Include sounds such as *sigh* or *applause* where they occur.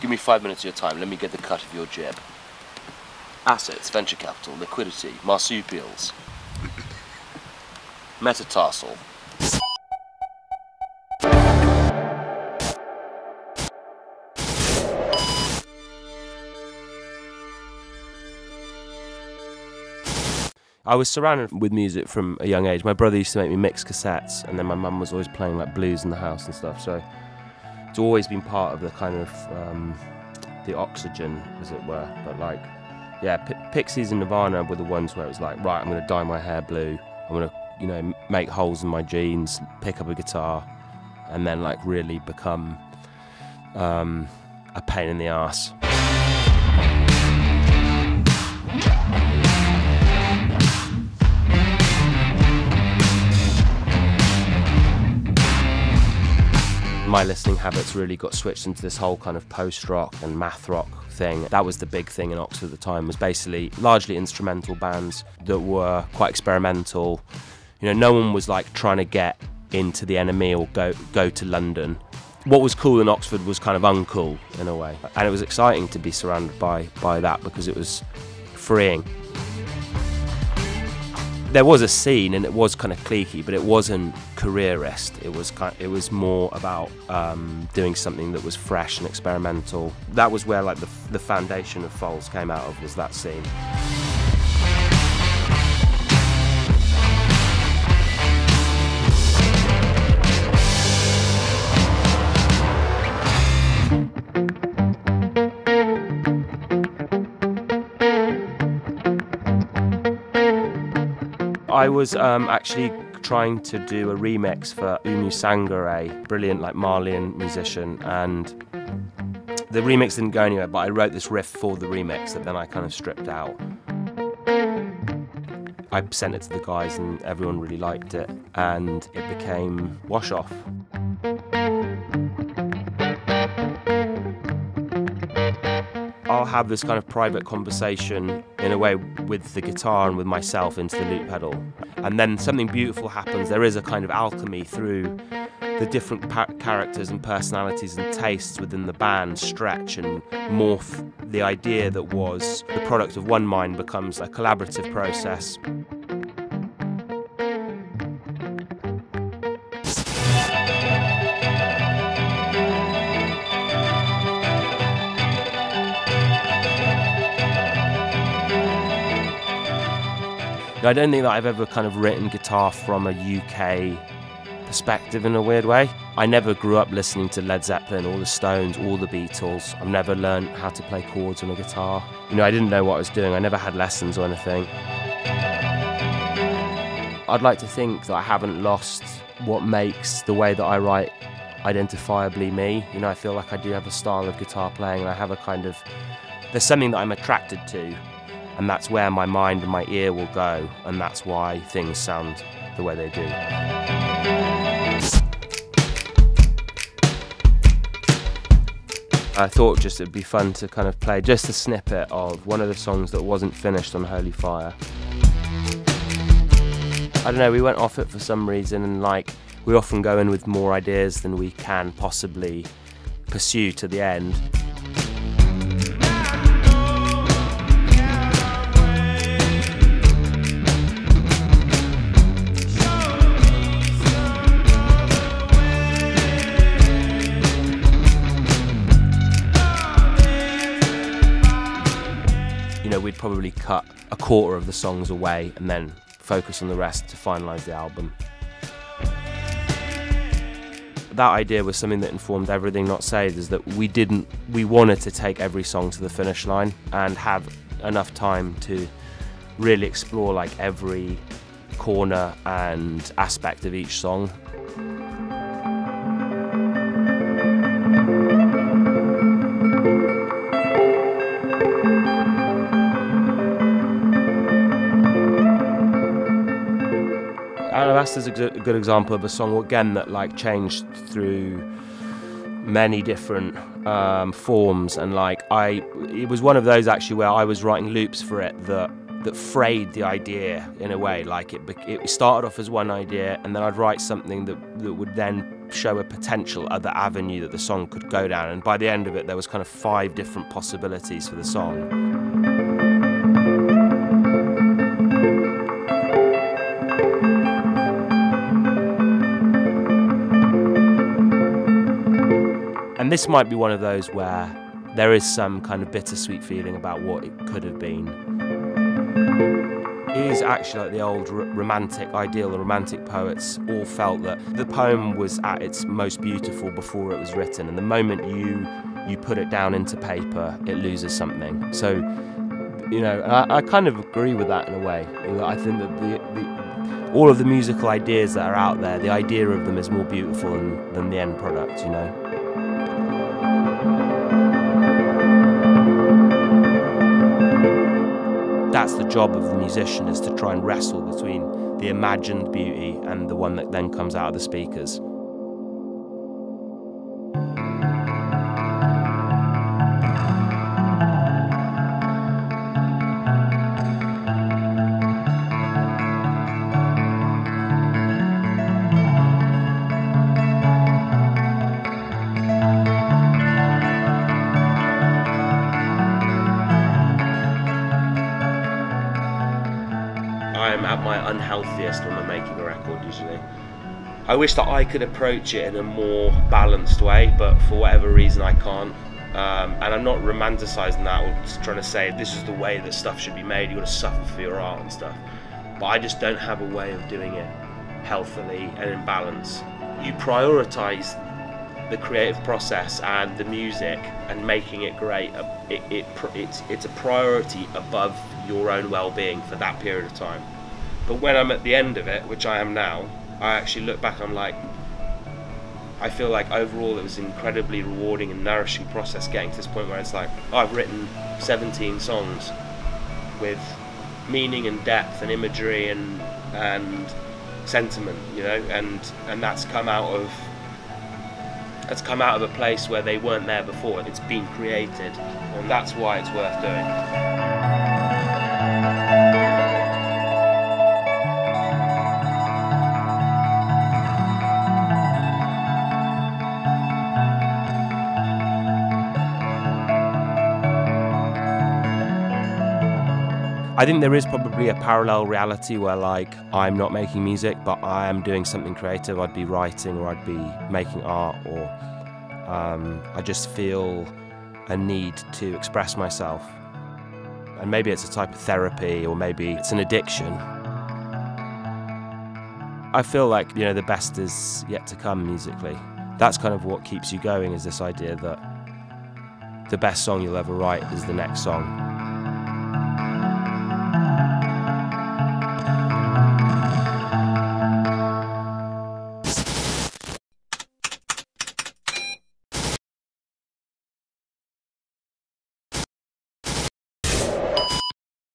Give me five minutes of your time. Let me get the cut of your jib. Assets, venture capital, liquidity, marsupials, *clears throat* metatarsal. I was surrounded with music from a young age. My brother used to make me mix cassettes, and then my mum was always playing like blues in the house and stuff. So it's always been part of the kind of um, the oxygen, as it were. But like, yeah, P- Pixies and Nirvana were the ones where it was like, right, I'm going to dye my hair blue. I'm going to, you know, make holes in my jeans, pick up a guitar, and then like really become um, a pain in the ass. My listening habits really got switched into this whole kind of post rock and math rock thing. That was the big thing in Oxford at the time. Was basically largely instrumental bands that were quite experimental. You know, no one was like trying to get into the NME or go go to London. What was cool in Oxford was kind of uncool in a way, and it was exciting to be surrounded by by that because it was freeing there was a scene and it was kind of cliquey, but it wasn't careerist. It was kind of, it was more about um, doing something that was fresh and experimental. That was where like the, the foundation of Foals came out of was that scene. I was um, actually trying to do a remix for Oumou Sangaré, brilliant like Malian musician, and the remix didn't go anywhere. But I wrote this riff for the remix that then I kind of stripped out. I sent it to the guys, and everyone really liked it, and it became Wash Off. I'll have this kind of private conversation in a way with the guitar and with myself into the loop pedal. And then something beautiful happens. There is a kind of alchemy through the different characters and personalities and tastes within the band stretch and morph. The idea that was the product of one mind becomes a collaborative process. I don't think that I've ever kind of written guitar from a UK perspective in a weird way. I never grew up listening to Led Zeppelin or the Stones or the Beatles. I've never learned how to play chords on a guitar. You know, I didn't know what I was doing. I never had lessons or anything. I'd like to think that I haven't lost what makes the way that I write identifiably me. You know, I feel like I do have a style of guitar playing and I have a kind of there's something that I'm attracted to and that's where my mind and my ear will go, and that's why things sound the way they do. I thought just it'd be fun to kind of play just a snippet of one of the songs that wasn't finished on Holy Fire. I don't know, we went off it for some reason, and like we often go in with more ideas than we can possibly pursue to the end. Probably cut a quarter of the songs away and then focus on the rest to finalise the album. That idea was something that informed Everything Not Saved is that we didn't we wanted to take every song to the finish line and have enough time to really explore like every corner and aspect of each song is a good example of a song again that like changed through many different um, forms and like I it was one of those actually where I was writing loops for it that that frayed the idea in a way like it it started off as one idea and then I'd write something that that would then show a potential other avenue that the song could go down. And by the end of it, there was kind of five different possibilities for the song. And this might be one of those where there is some kind of bittersweet feeling about what it could have been. It is actually like the old romantic ideal, the romantic poets all felt that the poem was at its most beautiful before it was written, and the moment you you put it down into paper, it loses something. So, you know, I, I kind of agree with that in a way. I think that the, the, all of the musical ideas that are out there, the idea of them is more beautiful than, than the end product, you know. That's the job of the musician is to try and wrestle between the imagined beauty and the one that then comes out of the speakers. At my unhealthiest when I'm making a record usually. I wish that I could approach it in a more balanced way, but for whatever reason I can't. Um, and I'm not romanticizing that or trying to say this is the way that stuff should be made. You've got to suffer for your art and stuff. But I just don't have a way of doing it healthily and in balance. You prioritize the creative process and the music and making it great. It, it, it's, it's a priority above your own well-being for that period of time. But when I'm at the end of it, which I am now, I actually look back. I'm like, I feel like overall it was an incredibly rewarding and nourishing process getting to this point where it's like I've written 17 songs with meaning and depth and imagery and and sentiment, you know, and and that's come out of that's come out of a place where they weren't there before. It's been created, and that's why it's worth doing. I think there is probably a parallel reality where, like, I'm not making music, but I am doing something creative. I'd be writing or I'd be making art, or um, I just feel a need to express myself. And maybe it's a type of therapy, or maybe it's an addiction. I feel like, you know, the best is yet to come musically. That's kind of what keeps you going, is this idea that the best song you'll ever write is the next song.